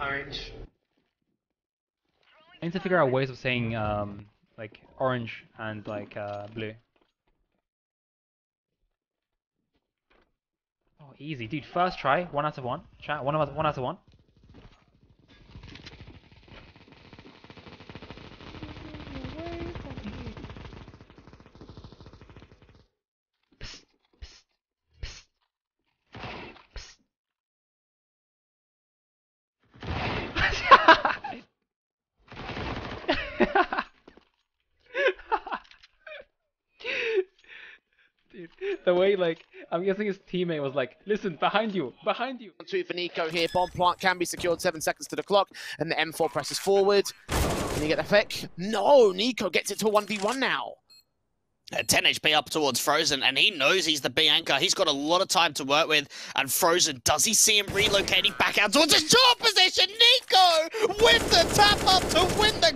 Orange. I need to figure out ways of saying um like orange and like uh blue. Oh, easy, dude. First try, one out of one. Try one out one out of one. The way like I'm guessing his teammate was like, "Listen, behind you, behind you." Two for NiKo here. Bomb plant can be secured. Seven seconds to the clock, and the M4 presses forward. Can you get the pick? No, NiKo gets it to a 1v1 now. Uh, 10 HP up towards Frozen, and he knows he's the B anchor. He's got a lot of time to work with. And Frozen, does he see him relocating back out towards his short position? NiKo with the tap up to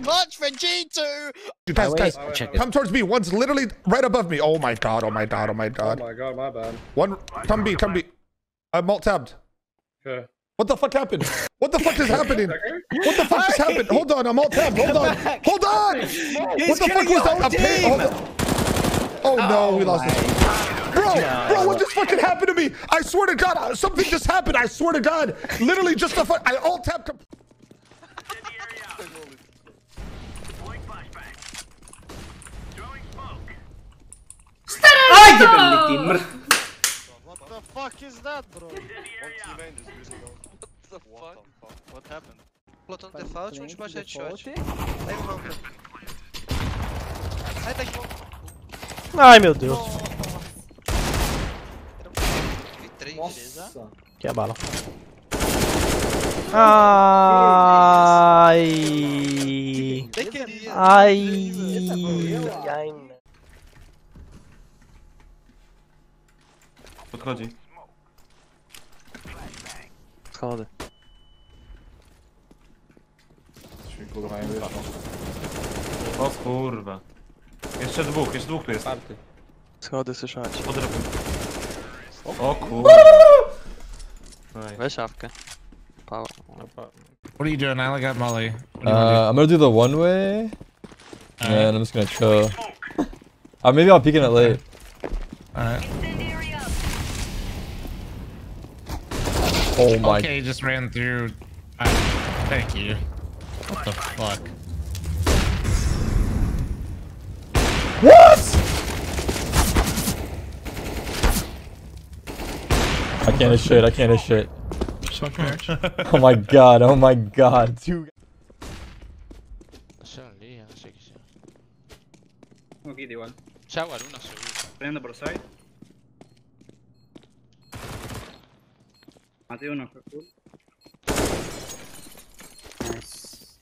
win the clutch for G2. Guys, guys, Check come towards me. One's literally right above me. Oh my god, oh my god, oh my god. Oh my god, my bad. One, come B, come B. I'm alt tabbed. Okay. What the fuck happened? What the fuck is happening? What the fuck just happened? Hold on, I'm alt tabbed. Hold on. Hold on. What the fuck was that? I'm paying. Hold on. Oh no, we lost it. Bro, bro, what just fucking happened to me? I swear to God, uh, something just happened. I swear to God. Literally just a fuck. I alt tapped. the fuck is that bro? What the fuck? What happened? Plot on the fault, headshot. I mounted. Sai daqui. Ai meu Deus. Nossa. Que é bala. Ai. Ai. É Ai. Ai. Podchodzi. Schody. Kurwa, nie wyszło. O kurwa. Jeszcze dwóch, jeszcze dwóch tu jest. Schody słyszałeś. Pod drogą. O kurwa. Oj. Weź szafkę. Power. What are you doing? I only got Molly. What do you Uh, wanna I'm gonna do the one way, do? and I'm just gonna chill. Uh, maybe I'll peek in it late. Alright. Oh my. Okay, just ran through. I, thank you. What the fuck? What? I can't hit shit. I can't hit shit. Oh my god. Oh my god. Two. C'è lì, eh, non so chi sia. Ok, igual. Shower, uno seguro. Prendo por side. Maté uno, fue. Nice.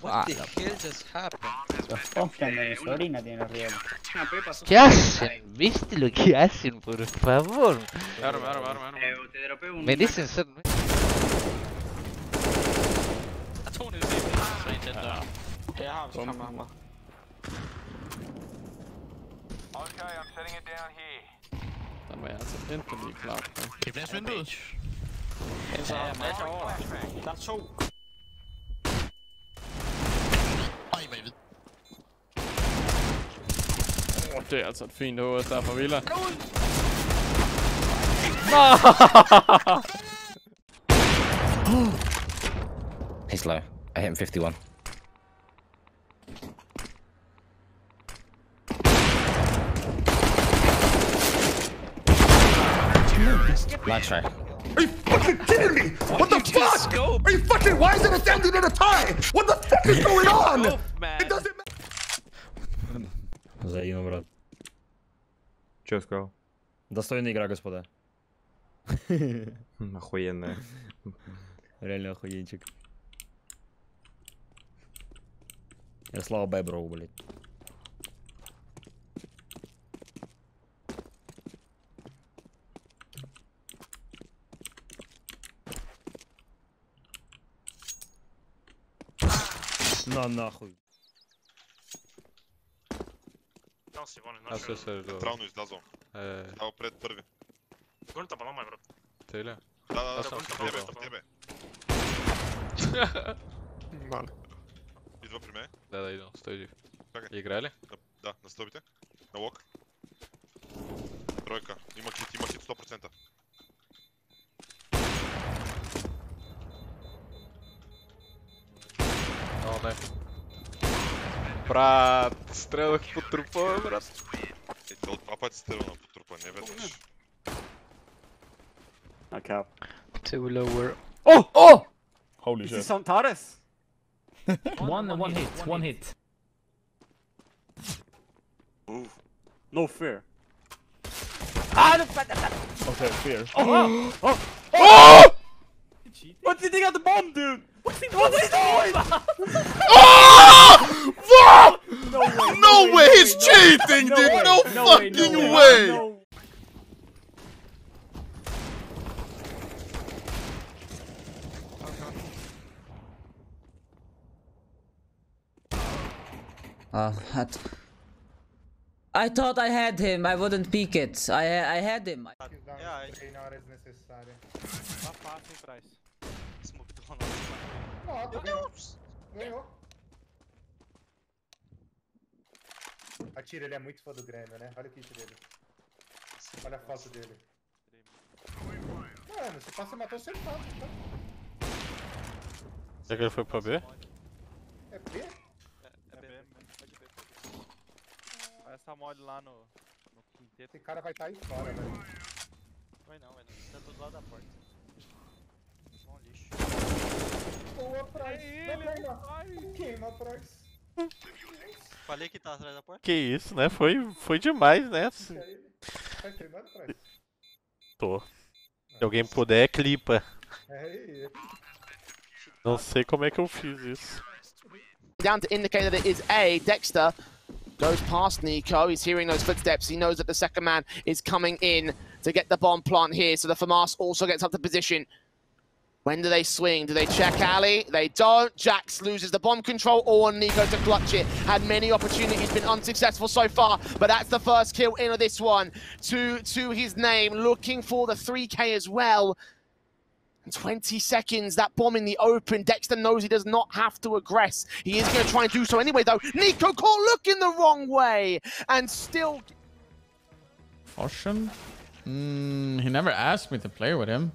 What ah, the de mi sobrina ¿Qué hacen? ¿Viste lo que hacen? Por favor. Ser... Han var altså enten lige på. Det bliver svinduet. Ellers er over. Der er to. Øj, hvad ved. Oh, det er altså et fint hoved, der er for Villa. He's low. I hit him 51. Nice try. Are you fucking kidding me? What the fuck? Are you fucking? Why is it a standing at a tie? What the fuck is going on? It doesn't matter. Zaino, brat. Ciusko. Достойная игра, господа. Охуенная. Реально охуенчик. Я слава Бэброу, блядь. На нахуй. Там си вони, Аз значи се се Централно излязвам. Е. Става пред първи. Горната пана май, е, брат. Те ли? Да, да, да, съм тебе, съм тебе. Мале. Идва при мен. Да, да, идвам, стой жив. Играе ли? Да, на стълбите. На лок. Тройка. Има хит, има хит 100%. né? Pra estrela pro trupão, brother. Ele falou tropa de estrela, não pro trupão, não é. Okay. Two lower. Oh! Oh! Holy shit. Is he on Taurus? one, one hit, one hit. No fear. Ah, no, Okay, fear. Oh! oh! oh! oh! What do you think of the bomb, dude? What's he, what's he doing? Oh! No way, No way, he's cheating, No dude! way, No no way, fucking no way! No. Uh, hat. I thought I had him. I wouldn't peek it. I I had him. Treinar é Tá. Smoke do Ronaldo. Pronto, ganhou. Ganhou. Atira, ele é muito fã do Grêmio, né? Olha o kit dele. Olha a foto dele. Mano, se passa matou acertado, tá? Será que ele foi pra B? É B? É B, pode B. Vai essa mole lá no, no quinteto. Esse cara vai estar aí fora, velho. Vai não, vai não. Tá do lado da porta. Boa atrás. É Não queima. Queima atrás. Falei que tá atrás da porta. Que isso, né? Foi, foi demais, né? Tá queimando atrás. Tô. Se alguém puder, clipa. É. Não sei como é que eu fiz isso. Down to indicate that it is A. Dexter goes past Nico. He's hearing those footsteps. He knows that the second man is coming in to get the bomb plant here. So the FAMAS also gets up to position. When do they swing? Do they check Ali? They don't. Jax loses the bomb control or Nico to clutch it. Had many opportunities, been unsuccessful so far, but that's the first kill in of this one. To, to his name, looking for the 3k as well. 20 seconds, that bomb in the open. Dexter knows he does not have to aggress. He is going to try and do so anyway, though. Nico caught looking the wrong way and still. Ocean? Mm, he never asked me to play with him.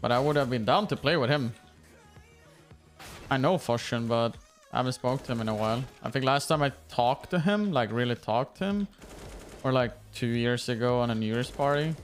But I would have been down to play with him. I know Foshin, but I haven't spoken to him in a while. I think last time I talked to him, like really talked to him, or like two years ago on a New Year's party.